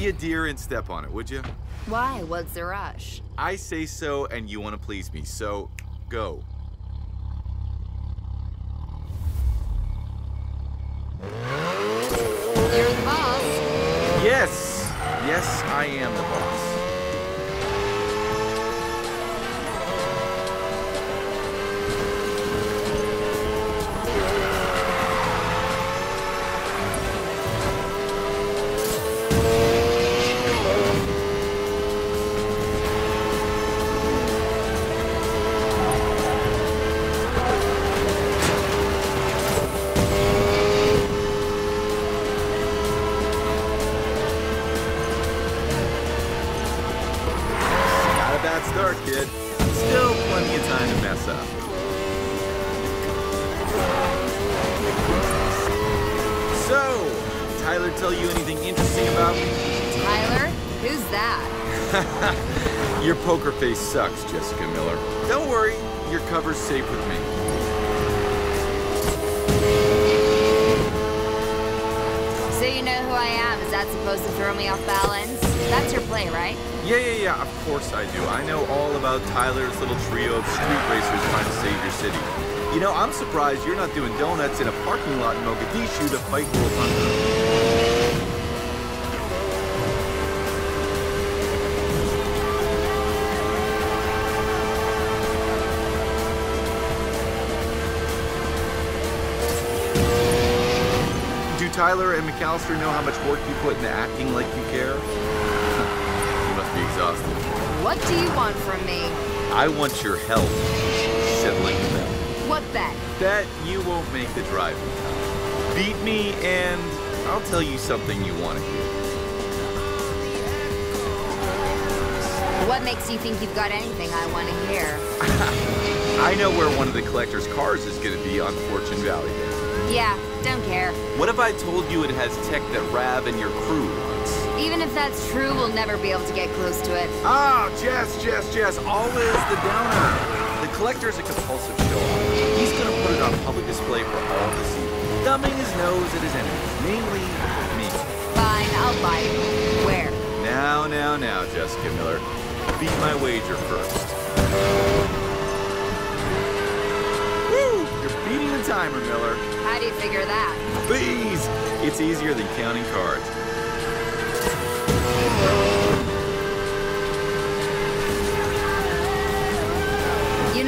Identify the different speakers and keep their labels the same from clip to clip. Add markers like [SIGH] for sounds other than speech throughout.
Speaker 1: be a deer and step on it, would you?
Speaker 2: Why? What's the rush?
Speaker 1: I say so, and you want to please me, so go.
Speaker 2: You're the boss.
Speaker 1: Yes, yes, I am the boss. Kid. Still plenty of time to mess up. So, Tyler tell you anything interesting about me?
Speaker 2: Tyler? Who's that? [LAUGHS]
Speaker 1: Your poker face sucks, Jessica Miller. Don't worry, your cover's safe with me.
Speaker 2: So you know who I am. Is that supposed to throw me off balance? That's your play, right?
Speaker 1: Yeah, yeah, yeah, of course I do. I know all about Tyler's little trio of street racers trying to save your city. You know, I'm surprised you're not doing donuts in a parking lot in Mogadishu to fight World Hunger. Do Tyler and McAlister know how much work you put into acting like you care? You must be exhausted.
Speaker 2: What do you want from me?
Speaker 1: I want your help the bill.
Speaker 2: What bet?
Speaker 1: Bet you won't make the drive in time. Beat me, and I'll tell you something you want to hear.
Speaker 2: What makes you think you've got anything I want to hear? [LAUGHS]
Speaker 1: I know where one of the collector's cars is going to be on Fortune Valley
Speaker 2: Yeah, don't care.
Speaker 1: What if I told you it has tech that Rav and your crew?
Speaker 2: Even if that's true, we'll never be able to get close to it.
Speaker 1: Ah, Jess, Jess, Jess, always the downer. The collector's a compulsive show-off. He's gonna put it on public display for all to see, dumbing his nose at his enemies, mainly me.
Speaker 2: Fine, I'll buy it. Where?
Speaker 1: Now, now, now, Jessica Miller. Beat my wager first. Woo! You're beating the timer, Miller.
Speaker 2: How do you figure that?
Speaker 1: Please! It's easier than counting cards.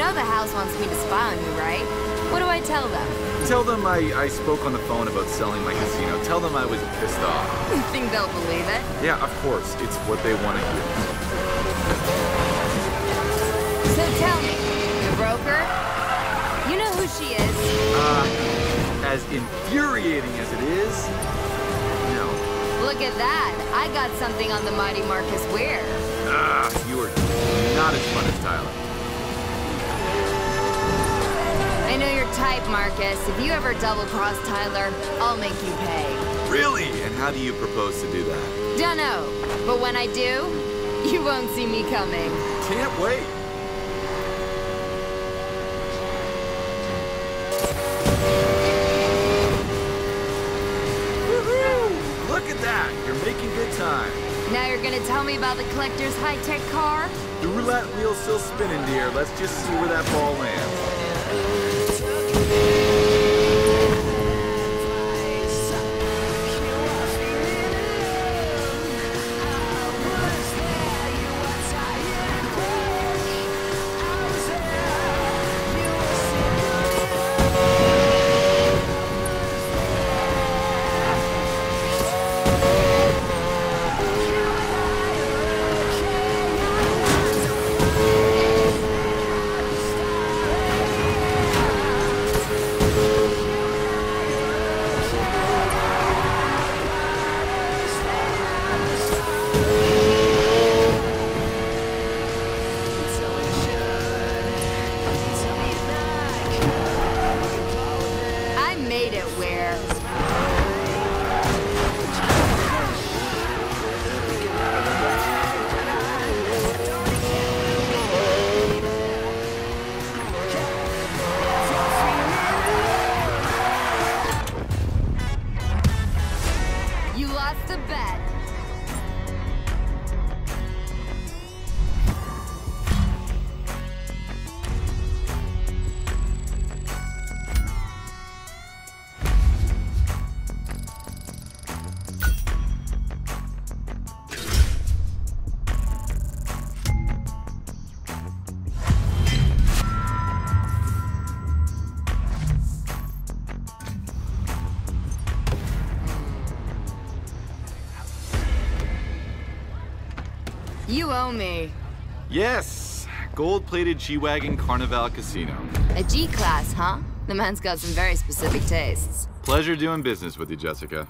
Speaker 2: Know the house wants me to spy on you, right? What do I tell them?
Speaker 1: Tell them I, I spoke on the phone about selling my casino. Tell them I was pissed off. [LAUGHS]
Speaker 2: You think they'll believe it?
Speaker 1: Yeah, of course. It's what they want to hear.
Speaker 2: So tell me, the broker? You know who she is?
Speaker 1: Uh, as infuriating as it is, no.
Speaker 2: Look at that. I got something on the mighty Marcus Weir.
Speaker 1: Ah, you are not as fun as Tyler.
Speaker 2: Marcus. If you ever double-cross Tyler, I'll make you pay.
Speaker 1: Really? And how do you propose to do that?
Speaker 2: Dunno, but when I do, you won't see me coming.
Speaker 1: Can't wait. Woohoo! Look at that! You're making good time.
Speaker 2: Now you're gonna tell me about the collector's high-tech car?
Speaker 1: The roulette wheel's still spinning, dear. Let's just see where that ball lands.
Speaker 2: You owe me.
Speaker 1: Yes, gold-plated G-Wagon Carnival Casino.
Speaker 2: A G-Class, huh? The man's got some very specific tastes.
Speaker 1: Pleasure doing business with you, Jessica.